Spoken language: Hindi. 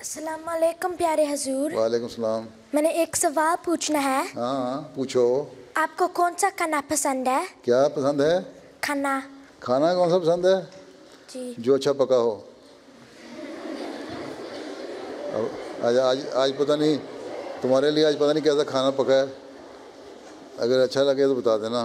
अस्सलाम प्यारे हजूर। वालेकुम सलाम। मैंने एक सवाल पूछना है। हाँ, हाँ पूछो। आपको कौन सा खाना पसंद है? क्या पसंद है? खाना। खाना कौन सा पसंद है? जी। जो अच्छा पका हो। अब आज आज आज पता नहीं तुम्हारे लिए आज पता नहीं कैसा खाना पका है। अगर अच्छा लगे तो बता देना।